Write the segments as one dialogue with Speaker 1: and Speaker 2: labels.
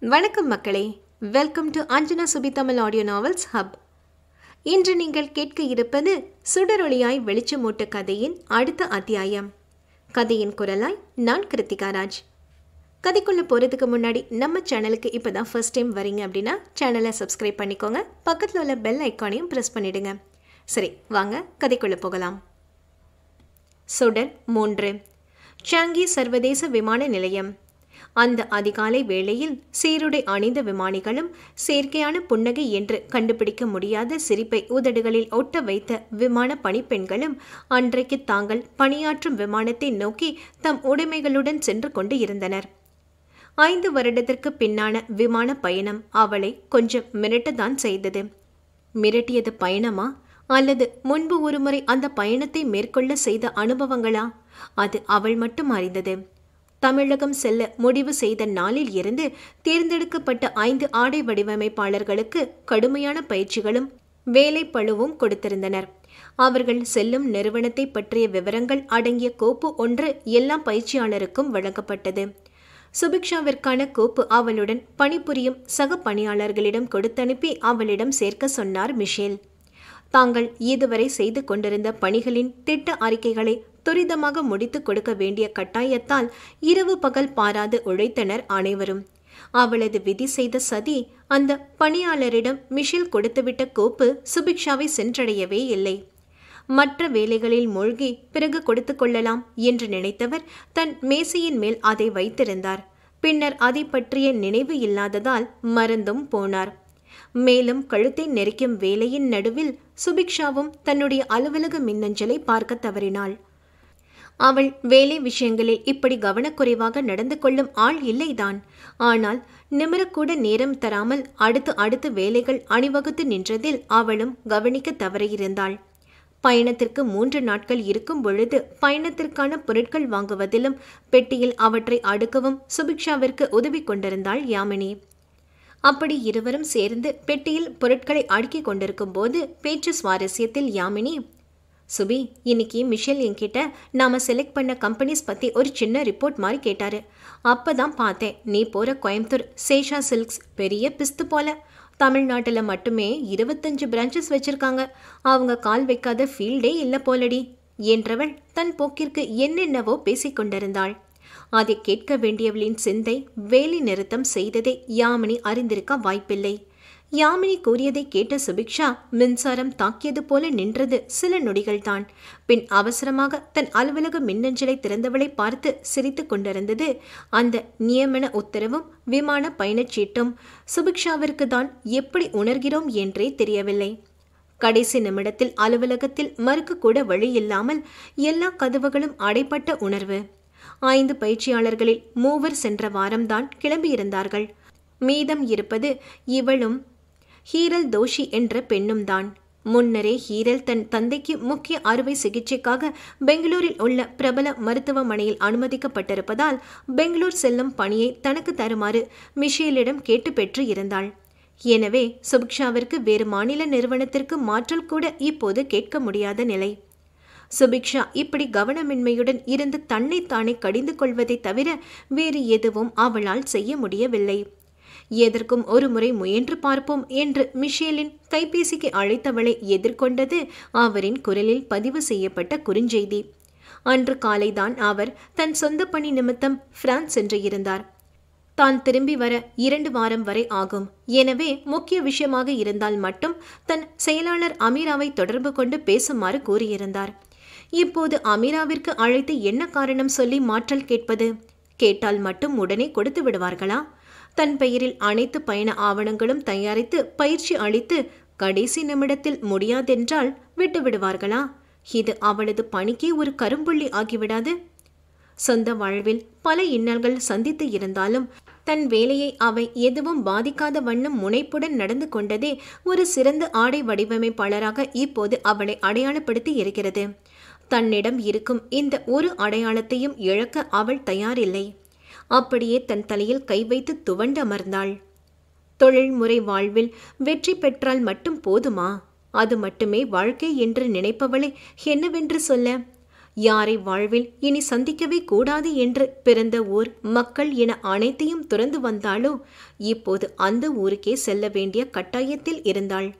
Speaker 1: வணக்கம் மக்களே. Welcome to Anjana Subi Tamil audio novels hub இன்று நீங்கள் கேட்க இருப்பது சுடரொளியாய் வெளிச்சமூட்ட கதையின் அடுத்த அத்தியாயம். கதையின் குரலாய் நான் கிருத்திகா ராஜ். கதைக்குள்ளே போகிறதுக்கு முன்னாடி நம்ம சேனலுக்கு இப்போ தான் ஃபர்ஸ்ட் டைம் வரீங்க அப்படின்னா சேனலை சப்ஸ்கிரைப் பண்ணிக்கோங்க. பக்கத்தில் உள்ள பெல் ஐக்கானையும் ப்ரெஸ் பண்ணிடுங்க. சரி வாங்க கதைக்குள்ளே போகலாம். சுடர் மூன்று. சாங்கி சர்வதேச விமான நிலையம். அந்த அதிகாலை வேளையில் சீருடை அணிந்த விமானிகளும் செயற்கையான புன்னகை என்று கண்டுபிடிக்க முடியாத சிரிப்பை உதடுகளில் ஒட்ட வைத்த விமான பணிப்பெண்களும் அன்றைக்கு தாங்கள் பணியாற்றும் விமானத்தை நோக்கி தம் உடைமைகளுடன் சென்று கொண்டு இருந்தனர். ஐந்து வருடத்திற்கு பின்னான விமான பயணம் அவளை கொஞ்சம் மிரட்டதான் செய்தது. மிரட்டியது பயணமா? அல்லது முன்பு ஒருமுறை அந்த பயணத்தை மேற்கொள்ள செய்த அனுபவங்களா? அது அவள் மட்டும் அறிந்தது. தமிழகம் செல்ல முடிவு செய்த நாளில் இருந்து தேர்ந்தெடுக்கப்பட்ட ஐந்து ஆடை வடிவமைப்பாளர்களுக்கு கடுமையான பயிற்சிகளும் வேலை பழுவும் கொடுத்திருந்தனர். அவர்கள் செல்லும் நிறுவனத்தை பற்றிய விவரங்கள் அடங்கிய கோப்பு ஒன்று எல்லா பயிற்சியாளருக்கும் வழங்கப்பட்டது. சுபிக்ஷாவிற்கான கோப்பு அவளுடன் பணிபுரியும் சக பணியாளர்களிடம் கொடுத்தனுப்பி அவளிடம் சேர்க்க சொன்னார் மிஷேல். தாங்கள் இதுவரை செய்து கொண்டிருந்த பணிகளின் திட்ட அறிக்கைகளை துரிதமாக முடித்து கொடுக்க வேண்டிய கட்டாயத்தால் இரவு பகல் பாராது உழைத்தனர் அனைவரும். அவளது விதி செய்த சதி அந்த பணியாளரிடம் மிஷில் கொடுத்துவிட்ட கோப்பு சுபிக்ஷாவை சென்றடையவே இல்லை. மற்ற வேலைகளில் மூழ்கி பிறகு கொடுத்து கொள்ளலாம் என்று நினைத்தவர் தன் மேசையின் மேல் அதை வைத்திருந்தார். பின்னர் அதை பற்றிய நினைவு இல்லாததால் மறந்தும் போனார். மேலும் கழுத்தை நெரிக்கும் வேலையின் நடுவில் சுபிக்ஷாவும் தன்னுடைய அலுவலக மின்னஞ்சலை பார்க்க தவறினாள். அவள் வேலை விஷயங்களில் இப்படி கவனக்குறைவாக நடந்து கொள்ளும் ஆள் இல்லைதான். ஆனால் நிமிரக்கூட நேரம் தராமல் அடுத்து அடுத்து வேலைகள் அணிவகுத்து நின்றதில் அவளும் கவனிக்க தவறியிருந்தாள். பயணத்திற்கு மூன்று நாட்கள் இருக்கும் பொழுது பயணத்திற்கான பொருட்கள் வாங்குவதிலும் பெட்டியில் அவற்றை அடுக்கவும் சுபிக்ஷாவிற்கு உதவி கொண்டிருந்தாள் யாமினி. அப்படி இருவரும் சேர்ந்து பெட்டியில் பொருட்களை அடுக்கிக் கொண்டிருக்கும் போது பேச்சு சுவாரஸ்யத்தில் யாமினி சுபி இன்னைக்கு மிஷேல் என்கிட்ட நாம செலக்ட் பண்ண கம்பெனிஸ் பற்றி ஒரு சின்ன ரிப்போர்ட் மாதிரி கேட்டாரு. அப்பதான் பார்த்தேன் நீ போகிற கோயம்புத்தூர் சேஷா சில்க்ஸ் பெரிய பிஸ்து போல. தமிழ்நாட்டில் மட்டுமே இருபத்தஞ்சு பிரான்ச்சஸ் வச்சிருக்காங்க. அவங்க கால் வைக்காத ஃபீல்டே இல்லை போலடி என்றவள் தன் போக்கிற்கு என்னென்னவோ பேசிக்கொண்டிருந்தாள் அதை கேட்க வேண்டியவளின் சிந்தை வேலை நிறுத்தம் செய்ததை யாமினி அறிந்திருக்க வாய்ப்பில்லை. யாமினி கூறியதை கேட்ட சுபிக்ஷா மின்சாரம் தாக்கியது போல நின்றது சில நொடிகள்தான். பின் அவசரமாக தன் அலுவலக மின்னஞ்சலை திறந்தவளை பார்த்து சிரித்து கொண்டிருந்தது. அந்த நியமன உத்தரவும் விமான பயணச்சீட்டும் சுபிக்ஷாவிற்கு தான் எப்படி உணர்கிறோம் என்றே தெரியவில்லை. கடைசி நிமிடத்தில் அலுவலகத்தில் மறுக்க கூட வழி இல்லாமல் எல்லா கதவுகளும் அடைப்பட்ட உணர்வு. ஐந்து பயிற்சியாளர்களில் மூவர் சென்ற வாரம்தான் கிளம்பியிருந்தார்கள். மீதம் இருப்பது இவளும் ஹீரல் தோஷி என்ற பெண்ணும் தான். முன்னரே ஹீரல் தன் தந்தைக்கு முக்கிய அறுவை சிகிச்சைக்காக பெங்களூரில் உள்ள பிரபல மருத்துவமனையில் அனுமதிக்கப்பட்டிருப்பதால் பெங்களூர் செல்லும் பணியை தனக்கு தருமாறு மிஷேலிடம் கேட்டு பெற்று இருந்தாள். எனவே சுபிக்ஷாவிற்கு வேறு மாநில நிறுவனத்திற்கு மாற்றல் கூட இப்போது கேட்க முடியாத நிலை. சுபிக்ஷா இப்படி கவனமின்மையுடன் இருந்து தன்னைத்தானே கடிந்து கொள்வதை தவிர வேறு எதுவும் அவளால் செய்ய முடியவில்லை. எதற்கும் ஒரு முறை முயன்று பார்ப்போம் என்று மிஷேலின் கைபேசிக்கு அழைத்தவளை எதிர்கொண்டது அவரின் குரலில் பதிவு செய்யப்பட்ட குறுஞ்செய்தி. அன்று காலைதான் அவர் தன் சொந்த பணி நிமித்தம் பிரான்ஸ் சென்று இருந்தார். தான் திரும்பி வர இரண்டு வாரம் வரை ஆகும். எனவே முக்கிய விஷயமாக இருந்தால் மட்டும் தன் செயலாளர் அமீராவை தொடர்பு கொண்டு பேசுமாறு கூறியிருந்தார். இப்போது அமீராவிற்கு அழைத்து என்ன காரணம் சொல்லி மாற்றல் கேட்பது? கேட்டால் மட்டும் உடனே கொடுத்து விடுவார்களா? தன் பெயரில் அனைத்து பயண ஆவணங்களும் தயாரித்து பயிற்சி அளித்து கடைசி நிமிடத்தில் முடியாதென்றால் விட்டுவிடுவார்களா? இது அவளது பணிக்கே ஒரு கரும்புள்ளி ஆகிவிடாது. சொந்த வாழ்வில் பல இன்னல்கள் சந்தித்து இருந்தாலும் தன் வேலையை அவை எதுவும் பாதிக்காத வண்ணம் முனைப்புடன் நடந்து கொண்டதே ஒரு சிறந்த ஆடை வடிவமைப்பாளராக இப்போது அவளை அடையாளப்படுத்தி இருக்கிறது. தன்னிடம் இருக்கும் இந்த ஒரு அடையாளத்தையும் இழக்க அவள் தயாரில்லை. அப்படியே தன் தலையில் கை வைத்து துவண்டு அமர்ந்தாள். தொழில்முறை வாழ்வில் வெற்றி பெற்றால் மட்டும் போதுமா? அது மட்டுமே வாழ்க்கை என்று நினைப்பவளை என்னவென்று சொல்ல? யாரை வாழ்வில் இனி சந்திக்கவே கூடாது என்று பிறந்த ஊர் மக்கள் என அனைத்தையும் துறந்து வந்தாளோ? இப்போது அந்த ஊருக்கே செல்ல வேண்டிய கட்டாயத்தில் இருந்தாள்.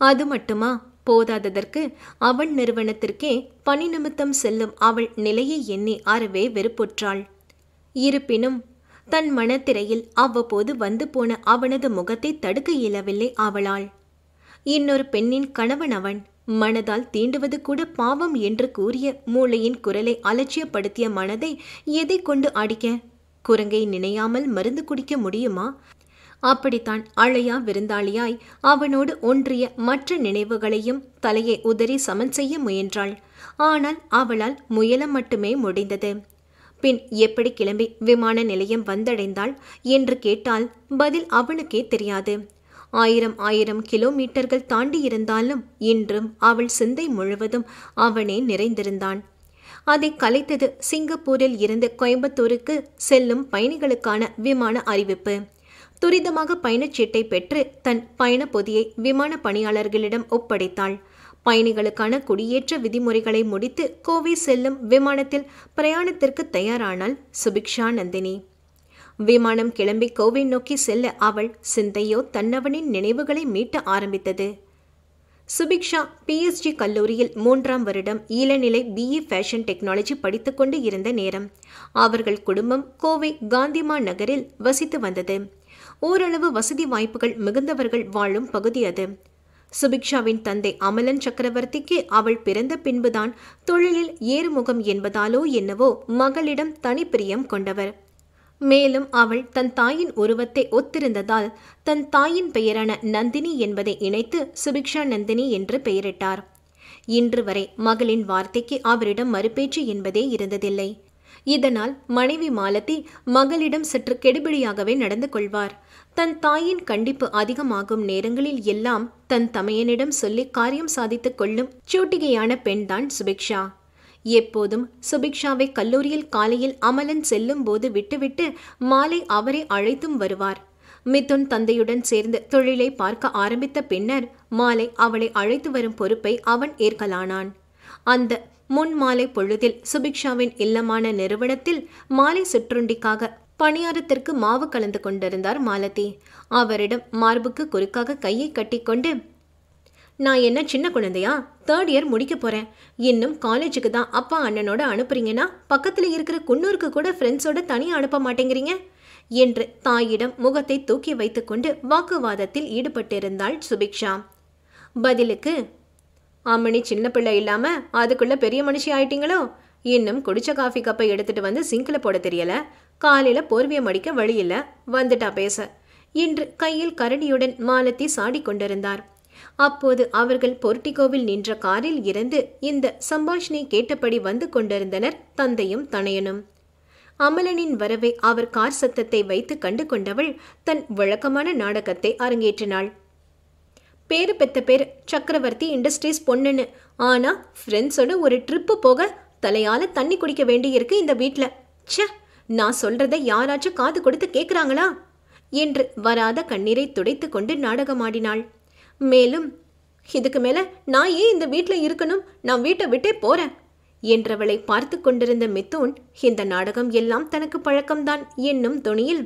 Speaker 1: அது மட்டுமா? போதாததற்கு அவள் நிறுவனத்திற்கே பணி நிமித்தம் செல்லும் அவள் நிலையை எண்ணி அறவே வெறுப்புற்றாள். இருப்பினும் தன் மனத்திரையில் அவ்வப்போது வந்து போன அவனது முகத்தை தடுக்க இயலவில்லை அவளால். இன்னொரு பெண்ணின் கணவன் அவன் மனதால் தீண்டுவது கூட பாவம் என்று கூறிய மூளையின் குரலை அலட்சியப்படுத்திய மனதை எதை கொண்டு அடிக்க? குரங்கை நினையாமல் மருந்து குடிக்க முடியுமா? அப்படித்தான் அழையா விருந்தாளியாய் அவனோடு ஒன்றிய மற்ற நினைவுகளையும் தலையை உதறி சமன் செய்ய முயன்றாள். ஆனால் அவளால் முயல மட்டுமே முடிந்தது. பின் எப்படி கிளம்பி விமான நிலையம் வந்தடைந்தாள் என்று கேட்டால் பதில் அவனுக்கே தெரியாது. ஆயிரம் ஆயிரம் கிலோமீட்டர்கள் தாண்டி இருந்தாலும் இன்றும் அவள் சிந்தை முழுவதும் அவனே நிறைந்திருந்தான். அதை கலைத்தது சிங்கப்பூரில் இருந்து கோயம்புத்தூருக்கு செல்லும் பயணிகளுக்கான விமான அறிவிப்பு. துரிதமாக பயணச்சீட்டை பெற்று தன் பயண பொதியை விமான பணியாளர்களிடம் ஒப்படைத்தாள். பயணிகளுக்கான குடியேற்ற விதிமுறைகளை முடித்து கோவை செல்லும் விமானத்தில் பிரயாணத்திற்கு தயாரானாள் சுபிக்ஷா நந்தினி. விமானம் கிளம்பி கோவை நோக்கி செல்ல அவள் சிந்தையோ தன்னவனின் நினைவுகளை மீட்ட ஆரம்பித்தது. சுபிக்ஷா பிஎஸ்ஜி கல்லூரியில் மூன்றாம் வருடம் இளநிலை பிஇ ஃபேஷன் டெக்னாலஜி படித்துக்கொண்டு இருந்த நேரம். அவர்கள் குடும்பம் கோவை காந்திமா நகரில் வசித்து வந்தது. ஓரளவு வசதி வாய்ப்புகள் மிகுந்தவர்கள் வாழும் பகுதி அது. சுபிக்ஷாவின் தந்தை அமலன் சக்கரவர்த்திக்கு அவள் பிறந்த பின்புதான் தொழிலில் ஏறுமுகம் என்பதாலோ என்னவோ மகளிடம் தனிப்பிரியம் கொண்டவர். மேலும் அவள் தன் தாயின் உருவத்தை ஒத்திருந்ததால் தன் தாயின் பெயரான நந்தினி என்பதை இணைத்து சுபிக்ஷா நந்தினி என்று பெயரிட்டார். இன்று வரை மகளின் வார்த்தைக்கு அவரிடம் மறுபேச்சு என்பதே இருந்ததில்லை. இதனால் மனைவி மாலதி மகளிடம் சற்று கெடுபிடியாகவே நடந்து கொள்வார். தன் தாயின் கண்டிப்பு அதிகமாகும் நேரங்களில் எல்லாம் தன் தமையனிடம் சொல்லி காரியம் சாதித்துக் கொள்ளும் சூட்டிகையான பெண்தான் சுபிக்ஷா. எப்போதும் சுபிக்ஷாவை கல்லூரியில் காலையில் அமலன் செல்லும் போது விட்டுவிட்டு மாலை அவரை அழைத்தும் வருவார். மிதுன் தந்தையுடன் சேர்ந்து தொழிலை பார்க்க ஆரம்பித்த பின்னர் மாலை அவளை அழைத்து வரும் பொறுப்பை அவன் ஏற்கலானான். அந்த முன் மாலை பொழுதில் சுபிக்ஷாவின் இல்லமான நிறுவனத்தில் மாலை சிற்றுண்டிக்காக பணியாரத்திற்கு மாவு கலந்து கொண்டிருந்தார் மாலதி. அவரிடம் மார்புக்கு குறுக்காக கையை கட்டிக்கொண்டு நான் என்ன சின்ன குழந்தையா? தேர்ட் இயர் முடிக்க போறேன். இன்னும் காலேஜுக்கு தான் அப்பா அண்ணனோட அனுப்புறீங்கன்னா பக்கத்தில் இருக்கிற குன்னூருக்கு கூட ஃப்ரெண்ட்ஸோட தனியாக அனுப்ப மாட்டேங்கிறீங்க? என்று தாயிடம் முகத்தை தூக்கி வைத்துக்கொண்டு வாக்குவாதத்தில் ஈடுபட்டிருந்தாள் சுபிக்ஷா. பதிலுக்கு அம்மணி சின்ன பிள்ளை இல்லாமல் அதுக்குள்ள பெரிய மனுஷி ஆயிட்டீங்களோ? இன்னும் குடிச்ச காஃபி கப்பை எடுத்துட்டு வந்து சிங்கில் போட தெரியல. காலையில் போர்வியை மடிக்க வழி இல்லை. வந்துட்டா பேச. இன்று கையில் கரடியுடன் மாலத்தி சாடி கொண்டிருந்தார். அப்போது அவர்கள் பொர்டிகோவில் நின்ற காரில் இருந்து இந்த சம்பாஷணை கேட்டபடி வந்து கொண்டிருந்தனர் தந்தையும் தனையனும். அமலனின் வரவை அவர் கார் சத்தத்தை வைத்து கண்டு கொண்டவள் தன் வழக்கமான நாடகத்தை அரங்கேற்றினாள். பேரு பெத்த பேர் சக்கரவர்த்தி இண்டஸ்ட்ரீஸ் பொண்ணுன்னு. ஆனால் ஃப்ரெண்ட்ஸோட ஒரு ட்ரிப்பு போக தலையால தண்ணி குடிக்க வேண்டியிருக்கு இந்த வீட்டில் ச்சே நான் சொல்றதை யாராச்சும் காது கொடுத்து கேட்குறாங்களா என்று வராத கண்ணீரை துடைத்து கொண்டு நாடகமாடினாள். மேலும் இதுக்கு மேலே நான் ஏன் இந்த வீட்டில் இருக்கணும்? நான் வீட்டை விட்டே போறேன். என்றவளை பார்த்து கொண்டிருந்த மித்தூன் இந்த நாடகம் எல்லாம் தனக்கு பழக்கம்தான் என்னும் துணியில்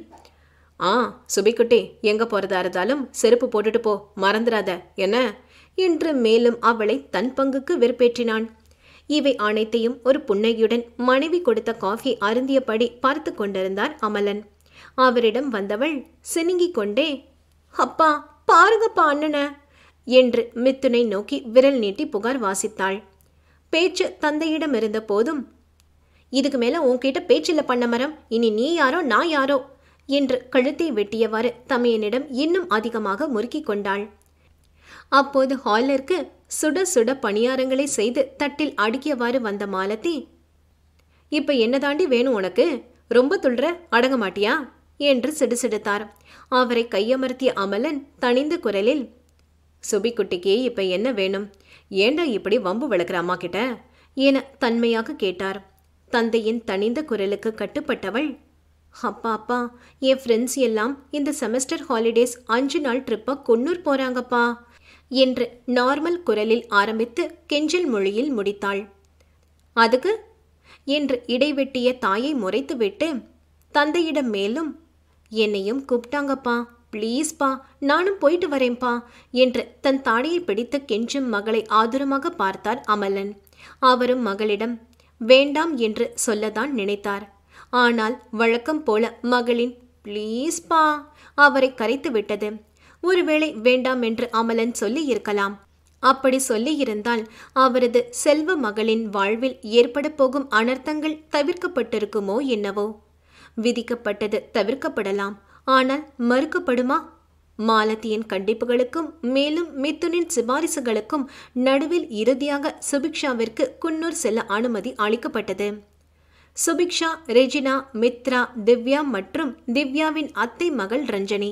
Speaker 1: ஆ சுபிக்குட்டி எங்க போறதா இருந்தாலும் செருப்பு போட்டுட்டு போ மறந்துடாத என்ன? என்று மேலும் அவளை தன் பங்குக்கு வெறுப்பேற்றினான். இவை அனைத்தையும் ஒரு புன்னகையுடன் மனைவி கொடுத்த காஃபி அருந்தியபடி பார்த்து கொண்டிருந்தார் அமலன். அவரிடம் வந்தவள் சினுங்கிக் கொண்டே அப்பா பாருங்கப்பா அண்ணன என்று மித்துனை நோக்கி விரல் நீட்டி புகார் வாசித்தாள். பேச்சு தந்தையிடம் இருந்த போதும் இதுக்கு மேல உன்கிட்ட பேச்சில்ல பண்ண மரம். இனி நீ யாரோ நான் யாரோ என்று கழுத்தை வெட்டியவாறு தமையனிடம் இன்னும் அதிகமாக முறுக்கிக் கொண்டாள். அப்போது ஹாலருக்கு சுட சுட பணியாரங்களை செய்து தட்டில் அடுக்கியவாறு வந்த மாலத்தி இப்ப என்ன தாண்டி வேணும் உனக்கு? ரொம்ப துள்ற அடங்க மாட்டியா என்று சிடுசிடுத்தார். அவரை கையமர்த்திய அமலன் தணிந்த குரலில் சுபிக்குட்டிக்கு இப்ப என்ன வேணும்? ஏண்டா இப்படி வம்பு வளர்க்குற அம்மா கிட்ட என தன்மையாக கேட்டார். தந்தையின் தணிந்த குரலுக்கு கட்டுப்பட்டவள் அப்பா அப்பா என் ஃப்ரெண்ட்ஸ் எல்லாம் இந்த செமஸ்டர் ஹாலிடேஸ் அஞ்சு நாள் ட்ரிப்பாக கொன்னூர் போகிறாங்கப்பா என்று நார்மல் குரலில் ஆரம்பித்து கெஞ்சல் மொழியில் முடித்தாள். அதுக்கு? என்று இடைவெட்டிய தாயை முறைத்துவிட்டு தந்தையிடம் மேலும் என்னையும் கூப்பிட்டாங்கப்பா ப்ளீஸ்ப்பா நானும் போயிட்டு வரேன்ப்பா என்று தன் தாடையை பிடித்து கெஞ்சும் மகளை ஆதுரமாக பார்த்தார் அமலன். அவரும் மகளிடம் வேண்டாம் என்று சொல்லத்தான் நினைத்தார். ஆனால் வழக்கம் போல மகளின் ப்ளீஸ்ப்பா அவரை கரைத்து விட்டது. ஒருவேளை வேண்டாம் என்று அமலன் சொல்லி இருக்கலாம். அப்படி சொல்லியிருந்தால் அவரது செல்வ மகளின் வாழ்வில் ஏற்பட போகும் அனர்த்தங்கள் தவிர்க்கப்பட்டிருக்குமோ என்னவோ? விதிக்கப்பட்டது தவிர்க்கப்படலாம். ஆனால் மறுக்கப்படுமா? மாலத்தியின் கண்டிப்புகளுக்கும் மேலும் மித்துனின் சிபாரிசுகளுக்கும் நடுவில் இறுதியாக சுபிக்ஷாவிற்கு குன்னூர் செல்ல அனுமதி அளிக்கப்பட்டது. சுபிக்ஷா ரெஜினா மித்ரா திவ்யா மற்றும் திவ்யாவின் அத்தை மகள் ரஞ்சனி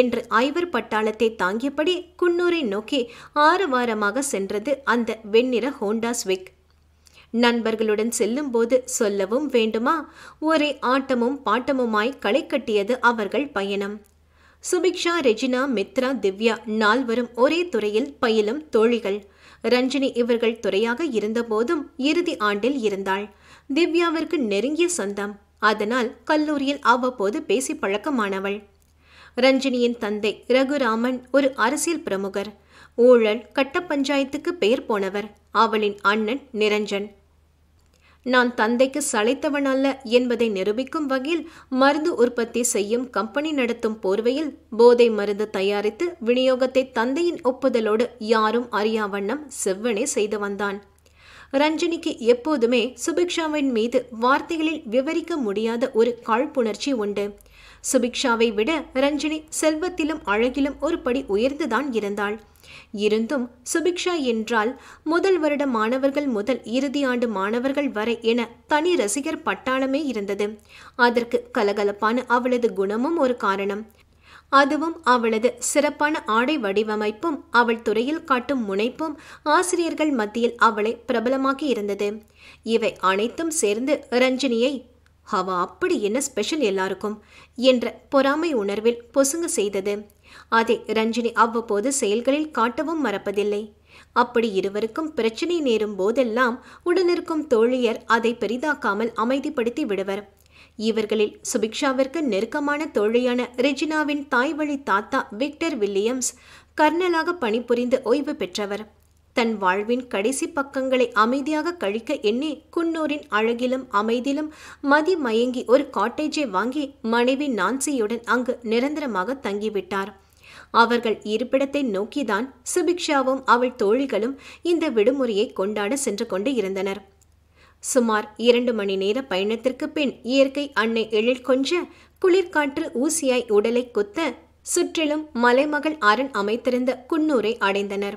Speaker 1: என்று ஐவர் பட்டாளத்தை தாங்கியபடி குன்னூரை நோக்கி ஆறு வாரமாக சென்றது அந்த வெண்ணிற ஹோண்டா ஸ்விக். நண்பர்களுடன் செல்லும்போது சொல்லவும் வேண்டுமா? ஒரே ஆட்டமும் பாட்டமுமாய் களை கட்டியது அவர்கள் பயணம். சுபிக்ஷா ரெஜினா மித்ரா திவ்யா நால்வரும் ஒரே துறையில் பயிலும் தோழிகள். ரஞ்சினி இவர்கள் துறையாக இருந்தபோதும் இறுதி ஆண்டில் இருந்தாள். திவ்யாவிற்கு நெருங்கிய சொந்தம். அதனால் கல்லூரியில் அவ்வப்போது பேசி பழக்கமானவள். ரஞ்சினியின் தந்தை ரகுராமன் ஒரு அரசியல் பிரமுகர். ஊழல் கட்ட பஞ்சாயத்துக்கு பெயர் போனவர். அவளின் அண்ணன் நிரஞ்சன். நான் தந்தைக்கு சளைத்தவன் அல்ல என்பதை நிரூபிக்கும் வகையில் மருந்து உற்பத்தி செய்யும் கம்பெனி நடத்தும் போர்வையில் போதை மருந்து தயாரித்து விநியோகத்தை தந்தையின் ஒப்புதலோடு யாரும் அறியாவண்ணம் செவ்வனே செய்து வந்தான். ரஞ்சினிக்கு எப்போதுமே சுபிக்ஷாவின் மீது வார்த்தைகளில் விவரிக்க முடியாத ஒரு காழ்ப்புணர்ச்சி உண்டு. சுபிக்ஷாவை விட ரஞ்சினி செல்வத்திலும் அழகிலும் ஒரு படி உயர்ந்துதான் இருந்தாள். இருந்தும் சுபிக்ஷா என்றால் முதல் வருட மாணவர்கள் முதல் இறுதி ஆண்டு மாணவர்கள் வரை என தனி ரசிகர் பட்டாளமே இருந்தது. அதற்கு கலகலப்பான அவளது குணமும் ஒரு காரணம். அதுவும் அவளது சிறப்பான ஆடை வடிவமைப்பும் அவள் துறையில் காட்டும் முனைப்பும் ஆசிரியர்கள் மத்தியில் அவளை பிரபலமாக்கி இருந்தது. இவை அனைத்தும் சேர்ந்து ரஞ்சினியை அவ அப்படி என்ன ஸ்பெஷல் எல்லாருக்கும்? என்ற பொறாமை உணர்வில் பொசுங்க செய்தது. அதை ரஞ்சினி அவ்வப்போது செயல்களில் காட்டவும் மறப்பதில்லை. அப்படி இருவருக்கும் பிரச்சனை நேரும் போதெல்லாம் உடனிருக்கும் தோழியர் அதை பெரிதாக்காமல் அமைதிப்படுத்தி விடுவர். இவர்களில் சுபிக்ஷாவிற்கு நெருக்கமான தோழியான ரெஜினாவின் தாய்வழி தாத்தா விக்டர் வில்லியம்ஸ் கர்னலாக பணிபுரிந்து ஓய்வு பெற்றவர். தன் வாழ்வின் கடைசி பக்கங்களை அமைதியாக கழிக்க எண்ணி குன்னூரின் அழகிலும் அமைதியிலும் மதி மயங்கி ஒரு காட்டேஜை வாங்கி மனைவி நான்சியுடன் அங்கு நிரந்தரமாக தங்கிவிட்டார். அவர்கள் இருப்பிடத்தை நோக்கிதான் சுபிக்ஷாவும் அவள் தோழிகளும் இந்த விடுமுறையை கொண்டாட சென்று கொண்டு இருந்தனர். சுமார் இரண்டு மணி நேர பயணத்திற்கு பின் இயற்கை அன்னை எழில் கொஞ்ச குளிர்காற்று ஊசியாய் உடலை குத்த சுற்றிலும் மலைமகள் அரண் அமைத்திருந்த குன்னூரை அடைந்தனர்.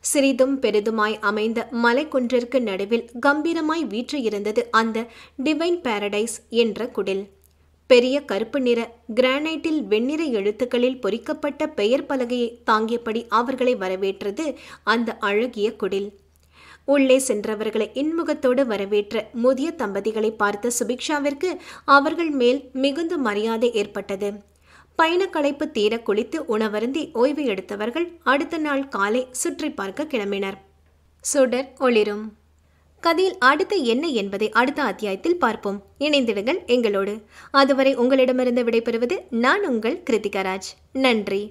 Speaker 1: சிறிதும் பெரிதுமாய் அமைந்த மலைக்குன்றிற்கு நடுவில் கம்பீரமாய் வீற்றிருந்தது அந்த டிவைன் பாரடைஸ் என்ற குடில். பெரிய கருப்பு நிற கிரானைட்டில் வெண்ணிற எழுத்துக்களில் பொறிக்கப்பட்ட பெயர் பலகையை தாங்கியபடி அவர்களை வரவேற்றது அந்த அழகிய குடில். உள்ளே சென்றவர்களை இன்முகத்தோடு வரவேற்ற முதிய தம்பதிகளை பார்த்த சுபிக்ஷாவிற்கு அவர்கள் மேல் மிகுந்த மரியாதை ஏற்பட்டது. பயணக்களைப்பு தீர குளித்து உணவருந்தி ஓய்வு எடுத்தவர்கள் அடுத்த நாள் காலை சுற்றி பார்க்க கிளம்பினர். சுடர் ஒளிரும். கதையில் அடுத்து என்ன என்பதை அடுத்த அத்தியாயத்தில் பார்ப்போம். இணைந்திடுங்கள் எங்களோடு. அதுவரை உங்களிடமிருந்து விடைபெறுவது நான் உங்கள் கிருத்திகராஜ். நன்றி.